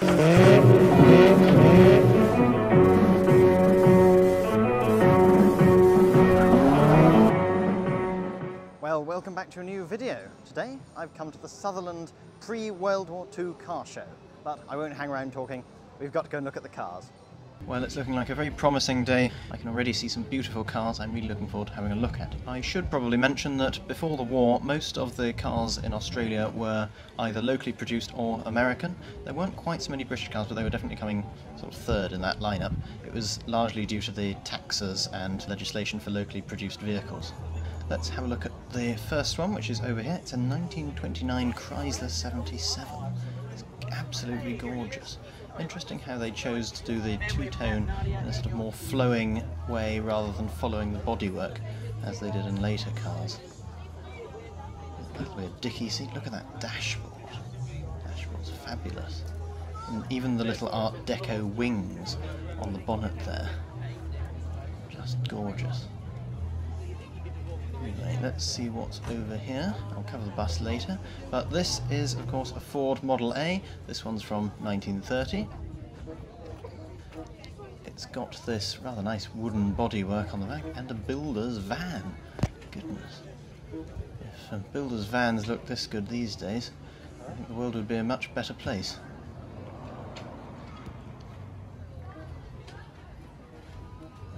Well, welcome back to a new video. Today I've come to the Sutherland pre-World War II car show, but I won't hang around talking. We've got to go and look at the cars. Well, it's looking like a very promising day. I can already see some beautiful cars I'm really looking forward to having a look at. I should probably mention that before the war, most of the cars in Australia were either locally produced or American. There weren't quite so many British cars, but they were definitely coming sort of third in that lineup. It was largely due to the taxes and legislation for locally produced vehicles. Let's have a look at the first one, which is over here. It's a 1929 Chrysler 77. It's absolutely gorgeous. Interesting how they chose to do the two-tone in a sort of more flowing way rather than following the bodywork as they did in later cars. That'll be a dicky seat. Look at that dashboard. Dashboard's fabulous. And even the little Art Deco wings on the bonnet there. Just gorgeous. Anyway, let's see what's over here. I'll cover the bus later. But this is, of course, a Ford Model A. This one's from 1930. It's got this rather nice wooden bodywork on the back and a builder's van. Goodness. If builders' vans look this good these days, I think the world would be a much better place.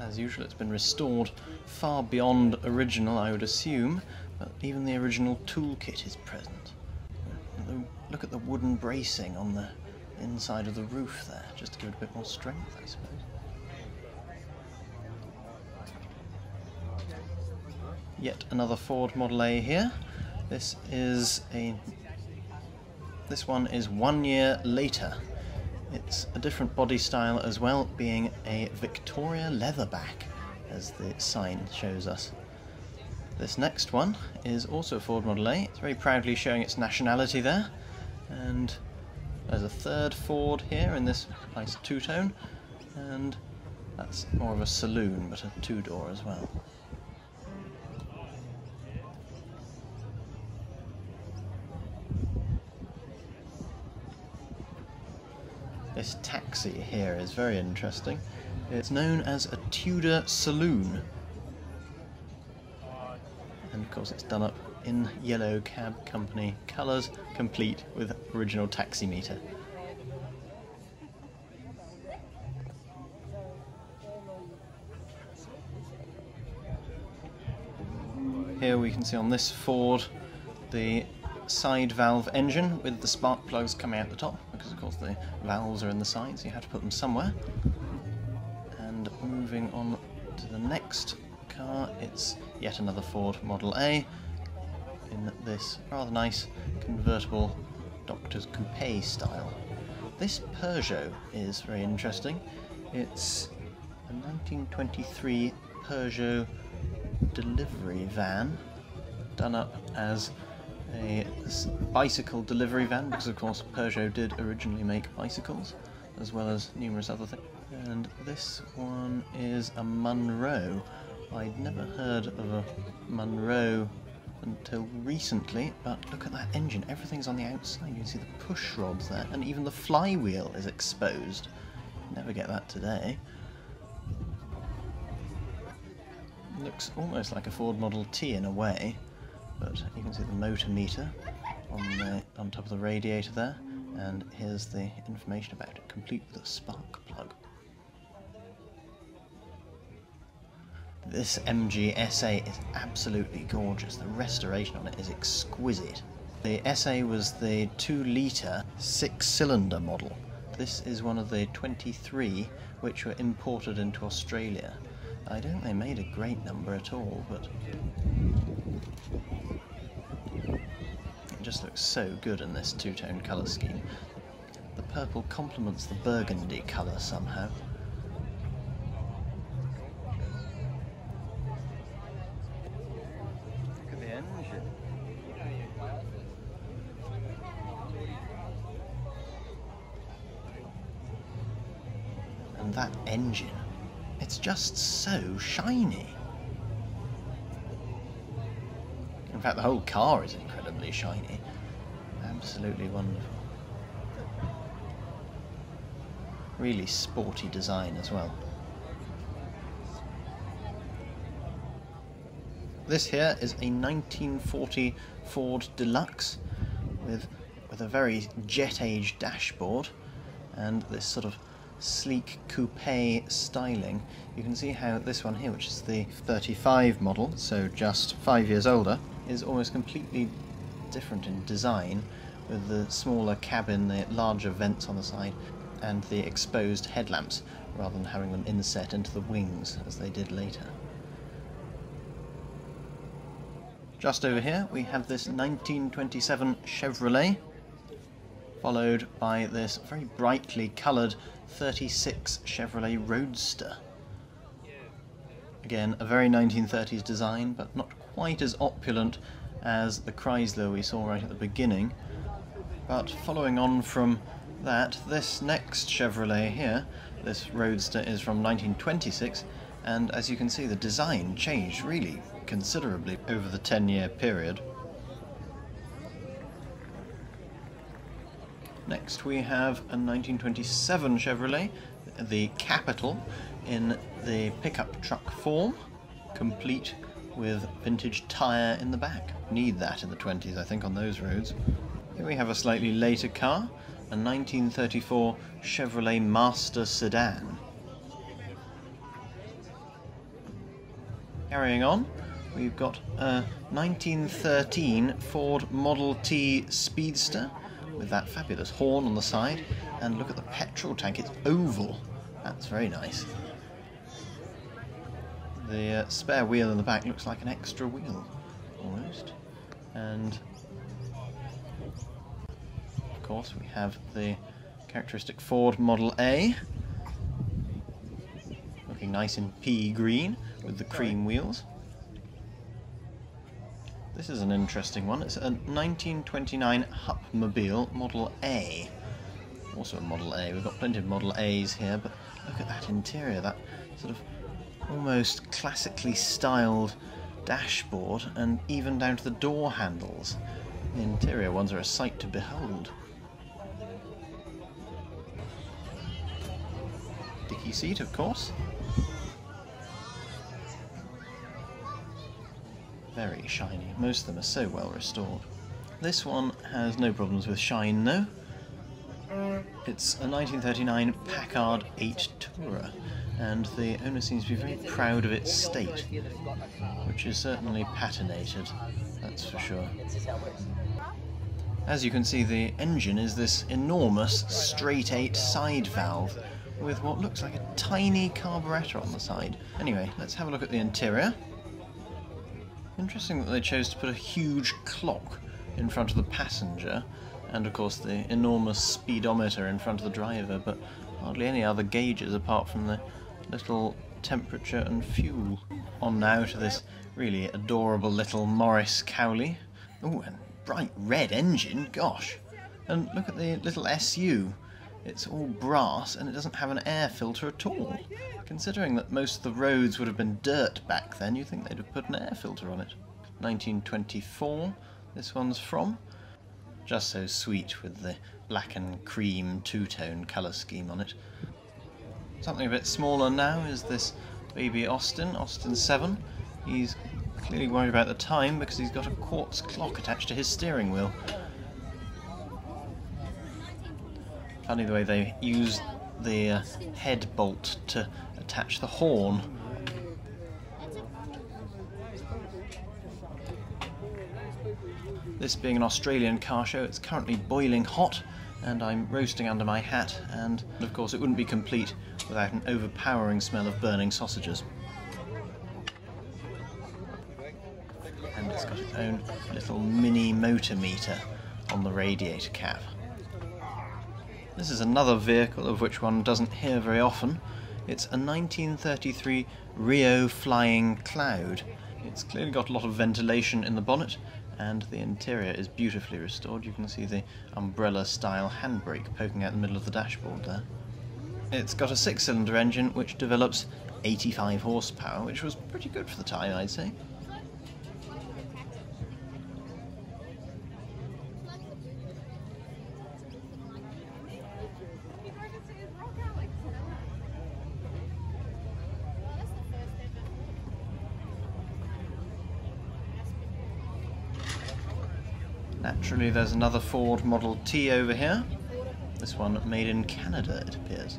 As usual, it's been restored far beyond original, I would assume, but even the original toolkit is present. Look at the wooden bracing on the inside of the roof there, just to give it a bit more strength, I suppose. Yet another Ford Model A here. This is a... This one is one year later. It's a different body style as well, being a Victoria leatherback, as the sign shows us. This next one is also a Ford Model A. It's very proudly showing its nationality there. And there's a third Ford here in this nice two-tone. And that's more of a saloon, but a two-door as well. This taxi here is very interesting. It's known as a Tudor saloon. And of course it's done up in yellow cab company colours, complete with original taximeter. Here we can see on this Ford the side valve engine with the spark plugs coming out the top because of course the valves are in the sides, so you have to put them somewhere. And moving on to the next car, it's yet another Ford Model A in this rather nice convertible Doctor's Coupe style. This Peugeot is very interesting. It's a 1923 Peugeot delivery van done up as a bicycle delivery van because of course Peugeot did originally make bicycles as well as numerous other things. And this one is a Munro. I'd never heard of a Munro until recently, but look at that engine. Everything's on the outside. You can see the push rods there, and even the flywheel is exposed. Never get that today. Looks almost like a Ford Model T in a way but you can see the motor meter on the on top of the radiator there and here's the information about it complete with a spark plug. This MG SA is absolutely gorgeous. The restoration on it is exquisite. The SA was the 2 litre 6 cylinder model. This is one of the 23 which were imported into Australia. I don't think they made a great number at all but just looks so good in this two-tone colour scheme. The purple complements the burgundy colour somehow. Look at the engine. And that engine, it's just so shiny. In fact, the whole car is incredibly shiny. Absolutely wonderful. really sporty design as well. This here is a 1940 Ford Deluxe with with a very jet age dashboard and this sort of sleek coupe styling. You can see how this one here, which is the 35 model, so just five years older, is almost completely different in design with the smaller cabin, the larger vents on the side, and the exposed headlamps rather than having them inset into the wings as they did later. Just over here we have this 1927 Chevrolet followed by this very brightly coloured 36 Chevrolet Roadster. Again, a very 1930s design, but not quite as opulent as the Chrysler we saw right at the beginning. But following on from that, this next Chevrolet here, this Roadster is from 1926, and as you can see the design changed really considerably over the 10 year period. Next we have a 1927 Chevrolet, the Capitol, in the pickup truck form, complete with vintage tyre in the back. Need that in the 20s, I think, on those roads. Here we have a slightly later car, a 1934 Chevrolet Master Sedan. Carrying on, we've got a 1913 Ford Model T Speedster with that fabulous horn on the side. And look at the petrol tank, it's oval. That's very nice. The uh, spare wheel in the back looks like an extra wheel, almost. And of course we have the characteristic Ford Model A, looking nice in pea green with the cream wheels. This is an interesting one. It's a 1929 Hupmobile Model A. Also a Model A. We've got plenty of Model A's here, but look at that interior, that sort of almost classically styled dashboard, and even down to the door handles. The interior ones are a sight to behold. Dicky seat, of course. very shiny. Most of them are so well restored. This one has no problems with shine though. It's a 1939 Packard 8 Tourer, and the owner seems to be very proud of its state, which is certainly patinated, that's for sure. As you can see, the engine is this enormous straight 8 side valve with what looks like a tiny carburettor on the side. Anyway, let's have a look at the interior. Interesting that they chose to put a huge clock in front of the passenger, and of course the enormous speedometer in front of the driver, but hardly any other gauges apart from the little temperature and fuel. On now to this really adorable little Morris Cowley. Oh, and bright red engine, gosh! And look at the little SU. It's all brass and it doesn't have an air filter at all. Considering that most of the roads would have been dirt back then, you'd think they'd have put an air filter on it. 1924, this one's from. Just so sweet with the black and cream two-tone colour scheme on it. Something a bit smaller now is this baby Austin, Austin 7. He's clearly worried about the time because he's got a quartz clock attached to his steering wheel. Funny the way they use the uh, head bolt to attach the horn. This being an Australian car show, it's currently boiling hot and I'm roasting under my hat and of course it wouldn't be complete without an overpowering smell of burning sausages. And it's got its own little mini motor meter on the radiator cap. This is another vehicle of which one doesn't hear very often. It's a 1933 Reo Flying Cloud. It's clearly got a lot of ventilation in the bonnet and the interior is beautifully restored. You can see the umbrella style handbrake poking out the middle of the dashboard there. It's got a six-cylinder engine which develops 85 horsepower, which was pretty good for the time, I'd say. Naturally, there's another Ford Model T over here. This one made in Canada, it appears.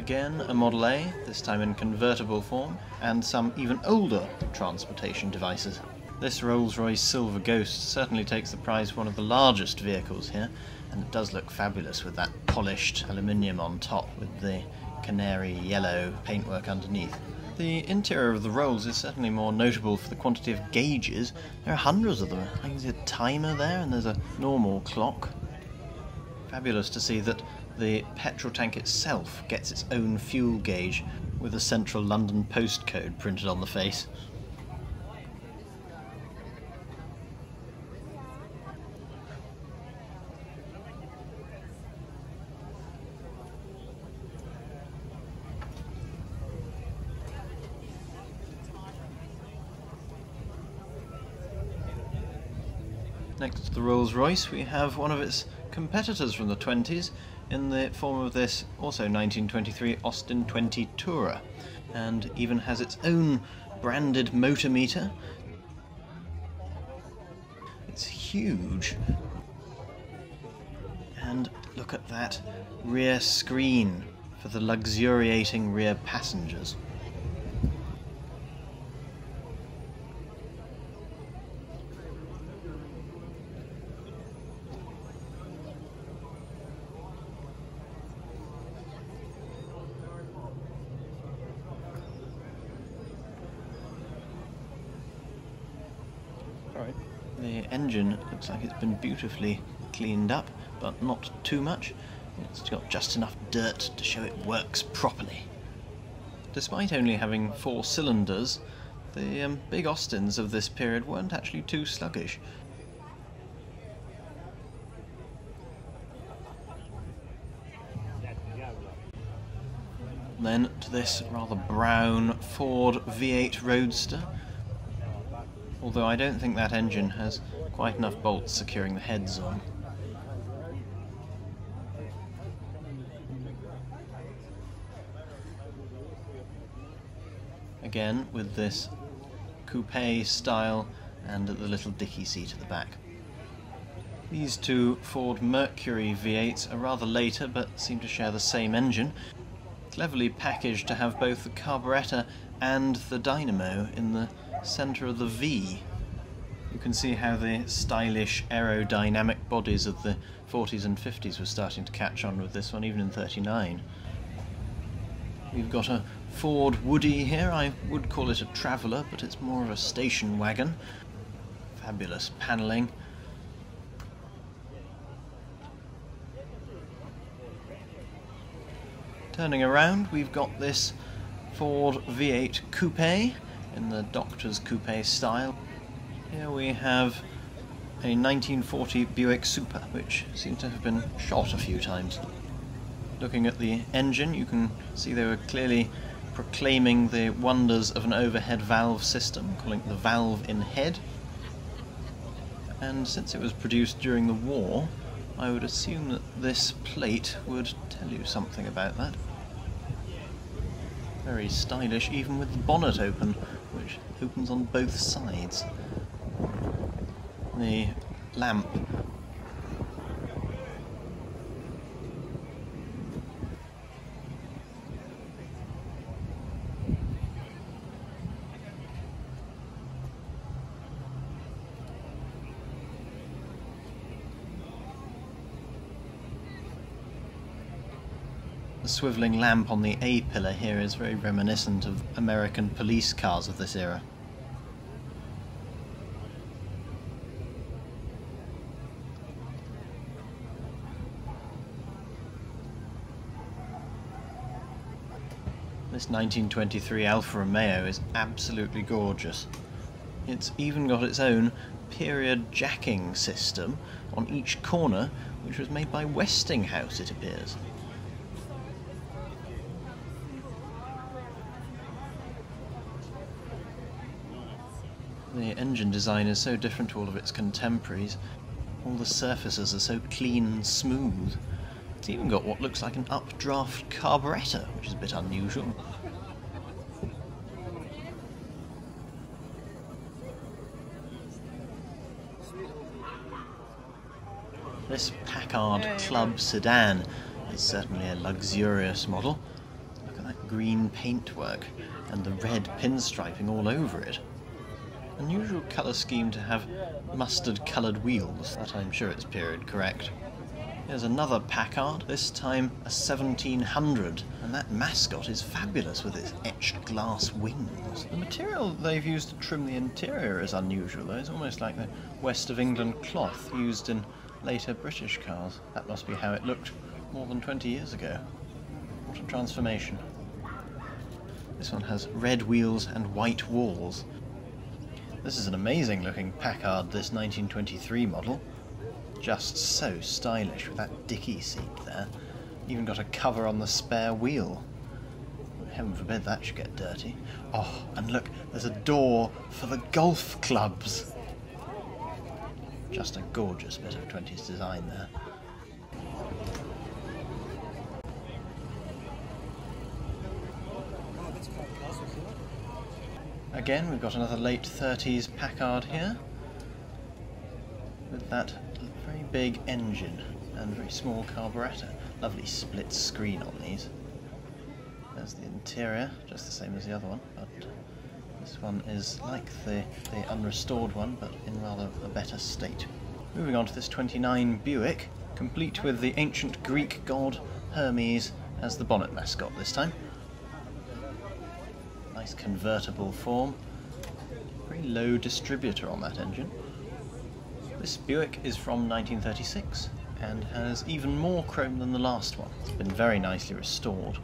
Again, a Model A, this time in convertible form, and some even older transportation devices. This Rolls-Royce Silver Ghost certainly takes the prize for one of the largest vehicles here, and it does look fabulous with that polished aluminium on top with the canary yellow paintwork underneath. The interior of the Rolls is certainly more notable for the quantity of gauges. There are hundreds of them. I can see a timer there and there's a normal clock. Fabulous to see that the petrol tank itself gets its own fuel gauge with a central London postcode printed on the face. Next to the Rolls-Royce we have one of its competitors from the 20s in the form of this also 1923 Austin 20 Tourer and even has its own branded motor meter. It's huge. And look at that rear screen for the luxuriating rear passengers. The engine looks like it's been beautifully cleaned up, but not too much. It's got just enough dirt to show it works properly. Despite only having four cylinders, the um, big Austins of this period weren't actually too sluggish. Then to this rather brown Ford V8 Roadster although I don't think that engine has quite enough bolts securing the heads on. Again, with this coupe style and the little dicky seat at the back. These two Ford Mercury V8s are rather later but seem to share the same engine, cleverly packaged to have both the carburettor and the dynamo in the centre of the V. You can see how the stylish aerodynamic bodies of the 40s and 50s were starting to catch on with this one, even in 39. We've got a Ford Woody here. I would call it a Traveller, but it's more of a station wagon. Fabulous panelling. Turning around, we've got this Ford V8 Coupe in the Doctor's Coupe style. Here we have a 1940 Buick Super, which seems to have been shot a few times. Looking at the engine, you can see they were clearly proclaiming the wonders of an overhead valve system, calling it the valve in head. And since it was produced during the war, I would assume that this plate would tell you something about that. Very stylish, even with the bonnet open, which opens on both sides. The lamp The swivelling lamp on the A-pillar here is very reminiscent of American police cars of this era. This 1923 Alfa Romeo is absolutely gorgeous. It's even got its own period jacking system on each corner, which was made by Westinghouse, it appears. The engine design is so different to all of its contemporaries. All the surfaces are so clean and smooth. It's even got what looks like an updraft carburettor, which is a bit unusual. This Packard Club sedan is certainly a luxurious model. Look at that green paintwork and the red pinstriping all over it. Unusual colour scheme to have mustard coloured wheels, that I'm sure it's period correct. Here's another Packard, this time a 1700, and that mascot is fabulous with its etched glass wings. The material they've used to trim the interior is unusual though, it's almost like the West of England cloth used in later British cars. That must be how it looked more than 20 years ago. What a transformation. This one has red wheels and white walls. This is an amazing looking Packard, this 1923 model. Just so stylish with that dicky seat there. Even got a cover on the spare wheel. Heaven forbid that should get dirty. Oh, and look, there's a door for the golf clubs. Just a gorgeous bit of 20s design there. Again, we've got another late 30s Packard here with that very big engine and very small carburettor. Lovely split screen on these. There's the interior, just the same as the other one, but this one is like the, the unrestored one, but in rather a better state. Moving on to this 29 Buick, complete with the ancient Greek god Hermes as the bonnet mascot this time. Nice convertible form. Very low distributor on that engine. This Buick is from 1936 and has even more chrome than the last one. It's been very nicely restored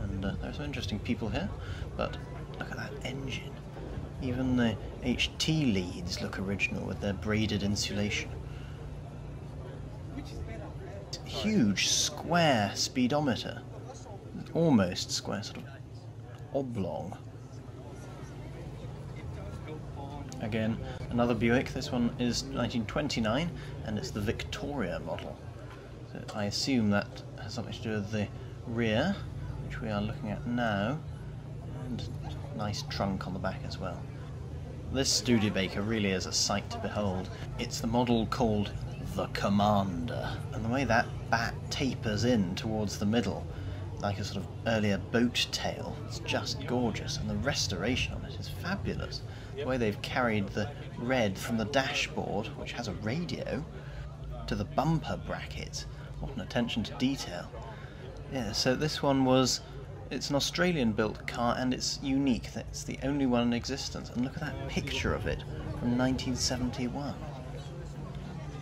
and uh, there are some interesting people here, but Look at that engine. Even the HT leads look original with their braided insulation. Huge square speedometer. Almost square, sort of oblong. Again, another Buick. This one is 1929 and it's the Victoria model. So I assume that has something to do with the rear, which we are looking at now. And Nice trunk on the back as well. This Studebaker really is a sight to behold. It's the model called the Commander, and the way that bat tapers in towards the middle, like a sort of earlier boat tail, it's just gorgeous, and the restoration on it is fabulous. The way they've carried the red from the dashboard, which has a radio, to the bumper bracket. What an attention to detail. Yeah, so this one was it's an Australian built car and it's unique. It's the only one in existence. And look at that picture of it from 1971.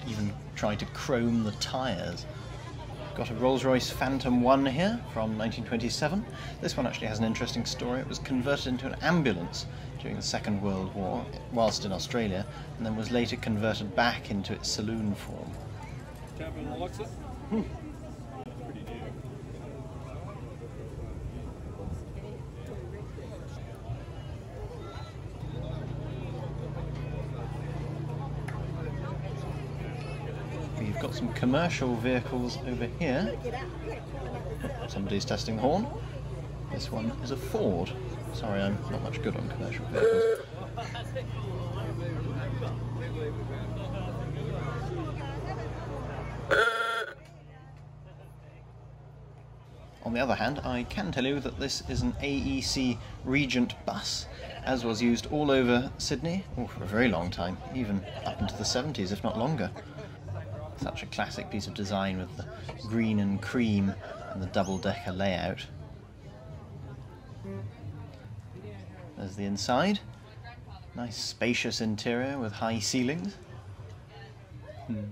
Even tried to chrome the tyres. Got a Rolls-Royce Phantom 1 here from 1927. This one actually has an interesting story. It was converted into an ambulance during the Second World War whilst in Australia and then was later converted back into its saloon form. Hmm. got some commercial vehicles over here. Somebody's testing the horn. This one is a Ford. Sorry, I'm not much good on commercial vehicles. On the other hand, I can tell you that this is an AEC Regent bus, as was used all over Sydney oh, for a very long time, even up into the 70s, if not longer. Such a classic piece of design with the green and cream and the double-decker layout. There's the inside. Nice spacious interior with high ceilings. Hmm.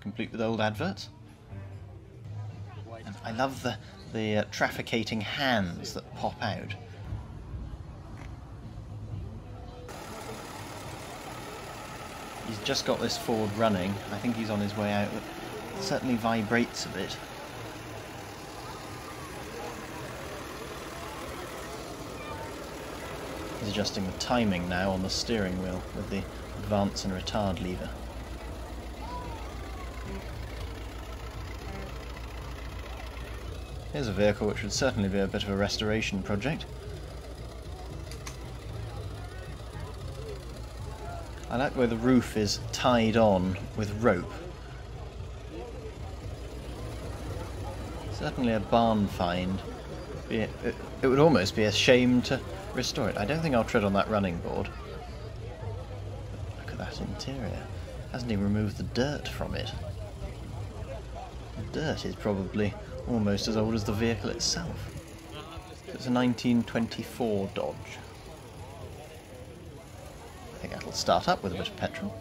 Complete with old adverts. And I love the, the uh, trafficating hands that pop out. He's just got this Ford running. I think he's on his way out. It certainly vibrates a bit. He's adjusting the timing now on the steering wheel with the advance and retard lever. Here's a vehicle which would certainly be a bit of a restoration project. I like where the roof is tied on with rope. Certainly a barn find. It, would almost be a shame to restore it. I don't think I'll tread on that running board. Look at that interior. Hasn't even removed the dirt from it. The dirt is probably almost as old as the vehicle itself. It's a 1924 Dodge. I think that'll start up with a bit of petrol.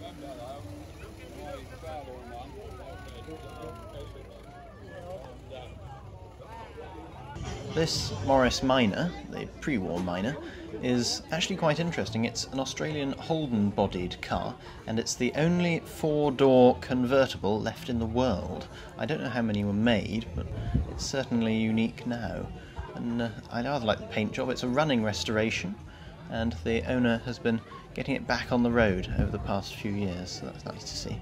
This Morris Minor, the pre-war Minor, is actually quite interesting. It's an Australian Holden-bodied car, and it's the only four-door convertible left in the world. I don't know how many were made, but it's certainly unique now. And uh, I rather like the paint job. It's a running restoration, and the owner has been getting it back on the road over the past few years, so that's nice to see.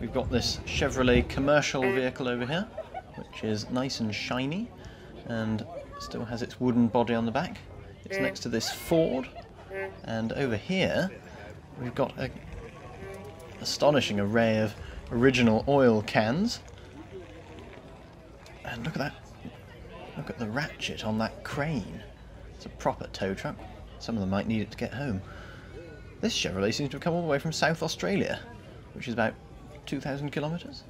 We've got this Chevrolet commercial vehicle over here which is nice and shiny and still has its wooden body on the back. It's mm. next to this Ford. Mm. And over here we've got an astonishing array of original oil cans. And look at that look at the ratchet on that crane it's a proper tow truck some of them might need it to get home this Chevrolet seems to have come all the way from South Australia which is about 2,000 kilometres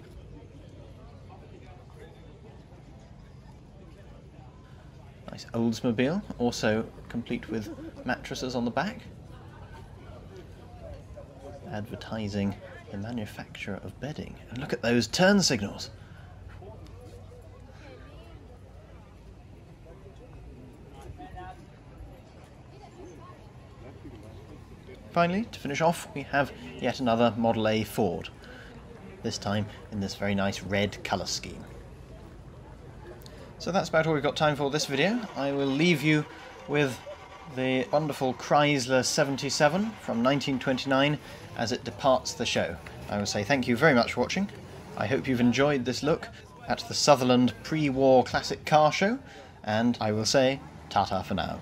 Nice Oldsmobile, also complete with mattresses on the back. Advertising the manufacturer of bedding. And look at those turn signals. Finally, to finish off, we have yet another Model A Ford. This time in this very nice red colour scheme. So that's about all we've got time for this video. I will leave you with the wonderful Chrysler 77 from 1929 as it departs the show. I will say thank you very much for watching. I hope you've enjoyed this look at the Sutherland pre-war classic car show, and I will say ta-ta for now.